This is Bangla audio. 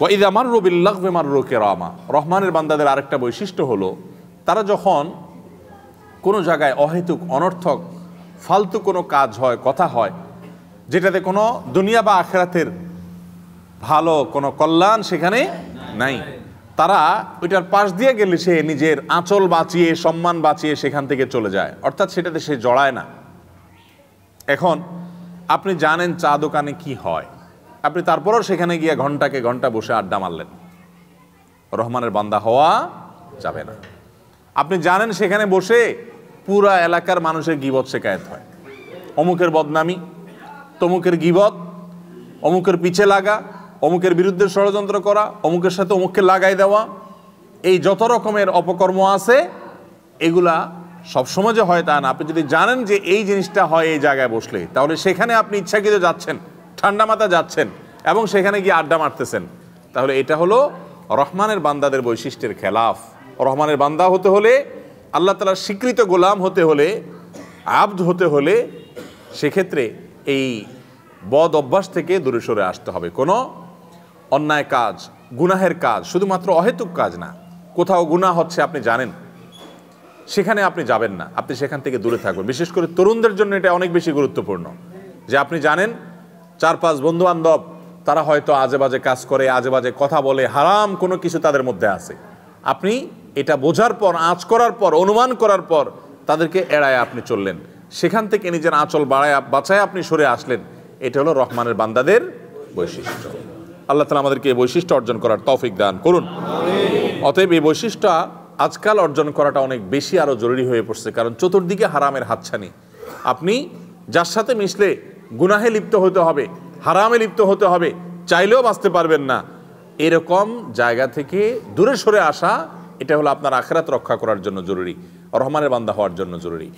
ওয়াইদা মার্রু বিল্লাহ মার্রু কেরামা। রহমানের বান্দাদের আরেকটা বৈশিষ্ট্য হলো, তারা যখন কোনো জায়গায় অহেতুক, অনর্থক, ফালতু কোনো কাজ হয়, কথা হয়, যেটাতে কোনো দুনিয়া বা আখেরাতের ভালো কোনো কল্যাণ সেখানে নাই, তারা ওইটার পাশ দিয়ে গেলে সে নিজের আঁচল বাঁচিয়ে, সম্মান বাঁচিয়ে সেখান থেকে চলে যায়। অর্থাৎ সেটাতে সে জড়ায় না। এখন, আপনি জানেন চা দোকানে কি হয়? আপনি তারপরও সেখানে গিয়ে ঘন্টাকে ঘণ্টা বসে আড্ডা মারলেন। রহমানের বান্দা হওয়া যাবে না। আপনি জানেন সেখানে বসে পুরা এলাকার মানুষের গিবত শেখায়ত হয়। অমুকের বদনামি, তমুকের গিবত, অমুকের পিছে লাগা, অমুকের বিরুদ্ধে ষড়যন্ত্র করা, অমুকের সাথে অমুককে লাগাই দেওয়া, এই যত রকমের অপকর্ম আছে, এগুলা সবসময় যে হয় তা না। আপনি যদি জানেন যে এই জিনিসটা হয় এই জায়গায় বসলে তাহলে সেখানে আপনি ইচ্ছাকৃত যাচ্ছেন, ঠান্ডা মাথা যাচ্ছেন এবং সেখানে গিয়ে আড্ডা মারতেছেন। তাহলে এটা হলো রহমানের বান্দাদের বৈশিষ্ট্যের খেলাফ। রহমানের বান্দা হতে হলে, আল্লাহ তালার স্বীকৃত গোলাম হতে হলে, আব্দ হতে হলে সেক্ষেত্রে এই বদ অভ্যাস থেকে দূরে সরে আসতে হবে। কোনো অন্যায় কাজ, গুনাহের কাজ, শুধুমাত্র অহেতুক কাজ না। কোথাও গুনাহ হচ্ছে, আপনি জানেন। সেখানে আপনি যাবেন না, আপনি সেখান থেকে দূরে থাকবেন। বিশেষ করে তরুণদের জন্য এটা অনেক বেশি গুরুত্বপূর্ণ। যে আপনি জানেন চার পাঁচ বন্ধু বান্ধব তারা হয়তো আজে বাজে কাজ করে, আজে বাজে কথা বলে, হারাম কোনো কিছু তাদের মধ্যে আছে। আপনি এটা বোঝার পর, আঁচ করার পর, অনুমান করার পর তাদেরকে এড়ায় আপনি চললেন। সেখান থেকে নিজের আঁচল বাড়ায় বাঁচায় আপনি সরে আসলেন। এটা হলো রহমানের বান্দাদের বৈশিষ্ট্য। আল্লাহ তালা আমাদেরকে এই বৈশিষ্ট্য অর্জন করার তৌফিক দান করুন। অতএব এই বৈশিষ্ট্য আজকাল অর্জন করাটা অনেক বেশি আরও জরুরি হয়ে পড়ছে, কারণ চতুর্দিকে হারামের হাতছানি। আপনি যার সাথে মিশলে গুনাহে লিপ্ত হতে হবে হারামে লিপ্ত হতে হবে, চাইলেও বাঁচতে পারবেন না। এরকম জায়গা থেকে দূরে সরে আসা, এটা হলো আপনার আখেরাত রক্ষা করার জন্য জরুরি, রহমানের বান্দা হওয়ার জন্য জরুরি।